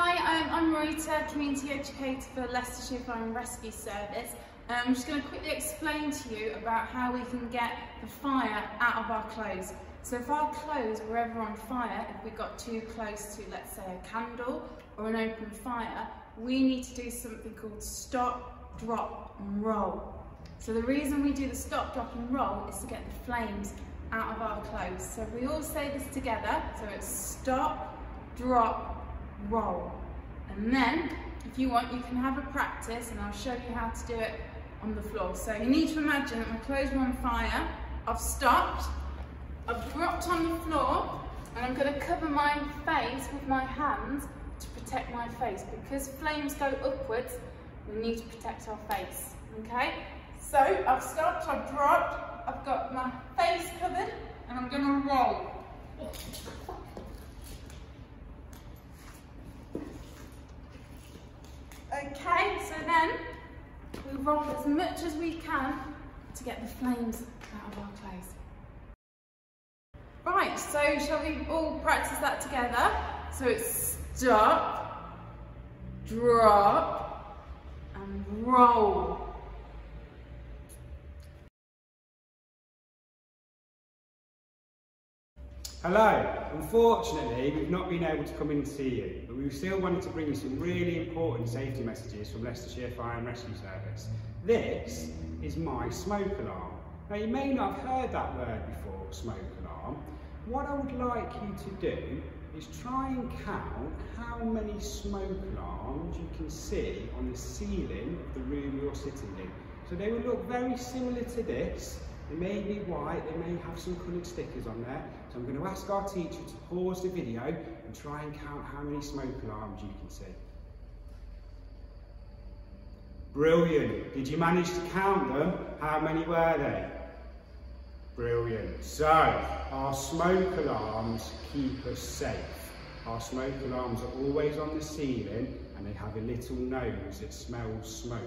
Hi, um, I'm Rita, Community Educator for Leicestershire Fire and Rescue Service. Um, I'm just going to quickly explain to you about how we can get the fire out of our clothes. So if our clothes were ever on fire, if we got too close to, let's say, a candle or an open fire, we need to do something called stop, drop and roll. So the reason we do the stop, drop and roll is to get the flames out of our clothes. So if we all say this together, so it's stop, drop, roll. And then, if you want, you can have a practice and I'll show you how to do it on the floor. So you need to imagine that my clothes are on fire, I've stopped, I've dropped on the floor, and I'm going to cover my face with my hands to protect my face. Because flames go upwards, we need to protect our face, okay? So I've stopped, I've dropped, I've got my face covered, and I'm going to roll. Okay, so then we roll as much as we can to get the flames out of our clothes. Right, so shall we all practice that together? So it's stop, drop, and roll. Hello. Unfortunately, we've not been able to come in and see you, but we still wanted to bring you some really important safety messages from Leicestershire Fire and Rescue Service. This is my smoke alarm. Now, you may not have heard that word before, smoke alarm. What I would like you to do is try and count how many smoke alarms you can see on the ceiling of the room you're sitting in. So they will look very similar to this, they may be white, they may have some coloured stickers on there. So I'm going to ask our teacher to pause the video and try and count how many smoke alarms you can see. Brilliant. Did you manage to count them? How many were they? Brilliant. So, our smoke alarms keep us safe. Our smoke alarms are always on the ceiling and they have a little nose that smells smoke.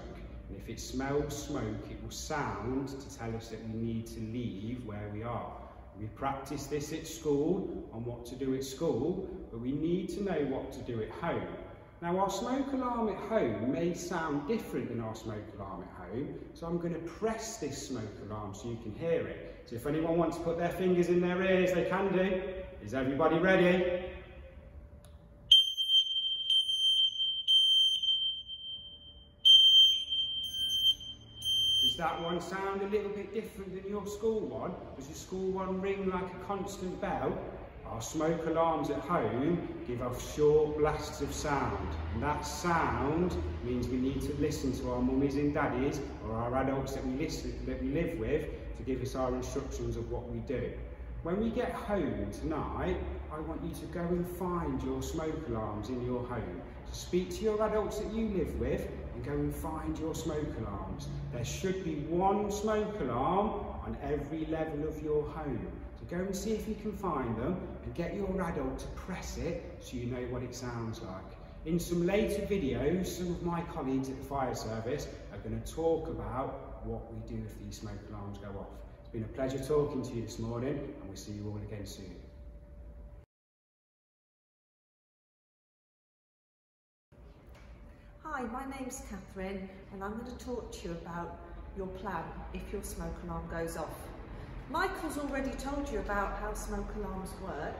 And if it smells smoke, it will sound to tell us that we need to leave where we are. We practice this at school on what to do at school, but we need to know what to do at home. Now our smoke alarm at home may sound different than our smoke alarm at home, so I'm going to press this smoke alarm so you can hear it. So if anyone wants to put their fingers in their ears, they can do. Is everybody ready? Does that one sound a little bit different than your school one? Does your school one ring like a constant bell? Our smoke alarms at home give off short blasts of sound. And that sound means we need to listen to our mummies and daddies or our adults that we, listen, that we live with to give us our instructions of what we do. When we get home tonight, I want you to go and find your smoke alarms in your home. Speak to your adults that you live with and go and find your smoke alarms. There should be one smoke alarm on every level of your home. So go and see if you can find them and get your adult to press it so you know what it sounds like. In some later videos, some of my colleagues at the fire service are going to talk about what we do if these smoke alarms go off. It's been a pleasure talking to you this morning and we'll see you all again soon. Hi, my name's Catherine and I'm going to talk to you about your plan if your smoke alarm goes off. Michael's already told you about how smoke alarms work.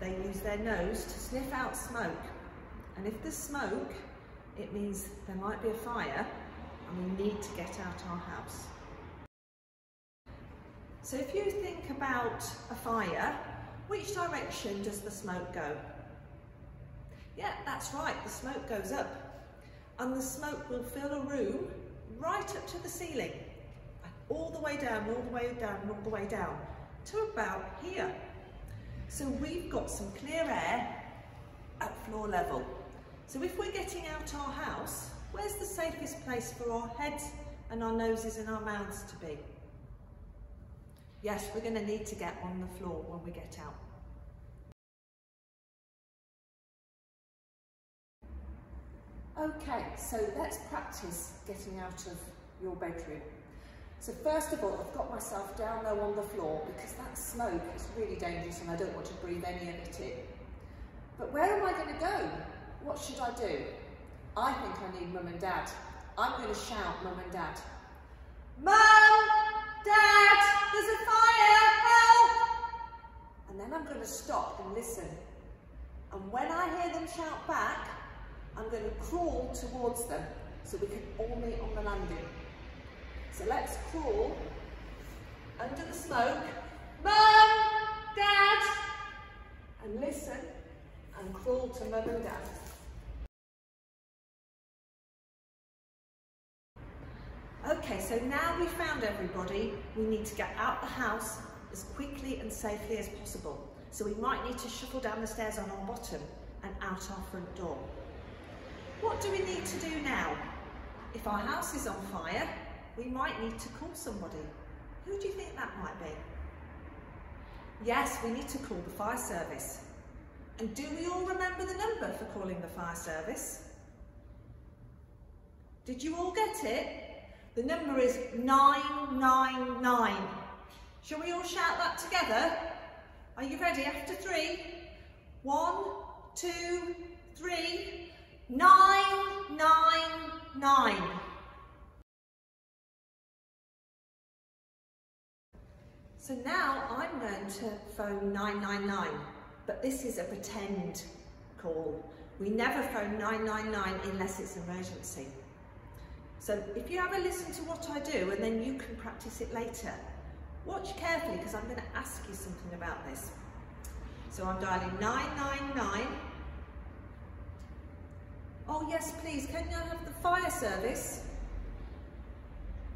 They use their nose to sniff out smoke and if there's smoke it means there might be a fire and we need to get out our house. So if you think about a fire, which direction does the smoke go? Yeah, that's right, the smoke goes up and the smoke will fill a room right up to the ceiling, all the way down, all the way down, all the way down, to about here. So we've got some clear air at floor level. So if we're getting out our house, where's the safest place for our heads and our noses and our mouths to be? Yes, we're going to need to get on the floor when we get out. Okay, so let's practice getting out of your bedroom. So first of all, I've got myself down low on the floor because that smoke is really dangerous and I don't want to breathe any of it in. But where am I going to go? what should I do? I think I need mum and dad. I'm going to shout mum and dad. Mum! Dad! There's a fire! Help! And then I'm going to stop and listen. And when I hear them shout back, I'm going to crawl towards them so we can all meet on the landing. So let's crawl under the smoke. Mum! Dad! And listen and crawl to mum and dad. Okay, so now we've found everybody, we need to get out the house as quickly and safely as possible. So we might need to shuffle down the stairs on our bottom and out our front door. What do we need to do now? If our house is on fire, we might need to call somebody. Who do you think that might be? Yes, we need to call the fire service. And do we all remember the number for calling the fire service? Did you all get it? The number is 999. Shall we all shout that together? Are you ready after three? One, two, three. Nine, nine. So now I'm going to phone 999, but this is a pretend call. We never phone 999 unless it's an emergency. So if you have a listen to what I do and then you can practice it later, watch carefully because I'm going to ask you something about this. So I'm dialing 999. Oh yes, please, can you have the fire service?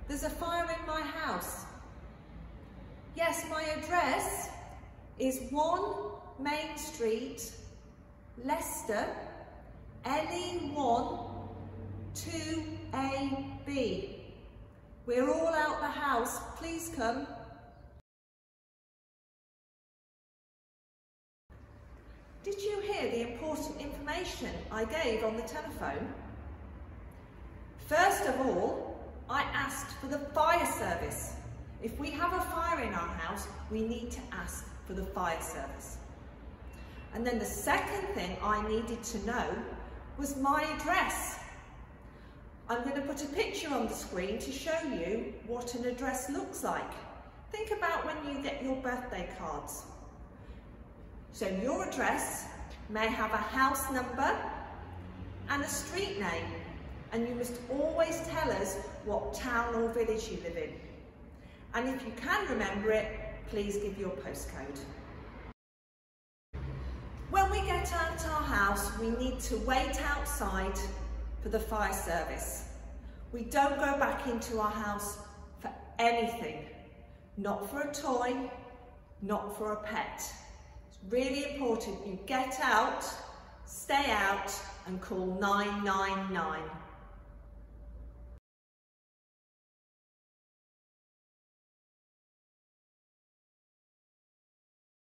There's a fire in my house. Yes, my address is 1 Main Street, Leicester, LE1 2AB. We're all out the house, please come. Did you hear the important information I gave on the telephone? First of all, I asked for the fire service. If we have a fire in our house, we need to ask for the fire service. And then the second thing I needed to know was my address. I'm going to put a picture on the screen to show you what an address looks like. Think about when you get your birthday cards. So your address may have a house number and a street name and you must always tell us what town or village you live in. And if you can remember it, please give your postcode. When we get out our house, we need to wait outside for the fire service. We don't go back into our house for anything. Not for a toy, not for a pet. Really important you get out, stay out and call 999.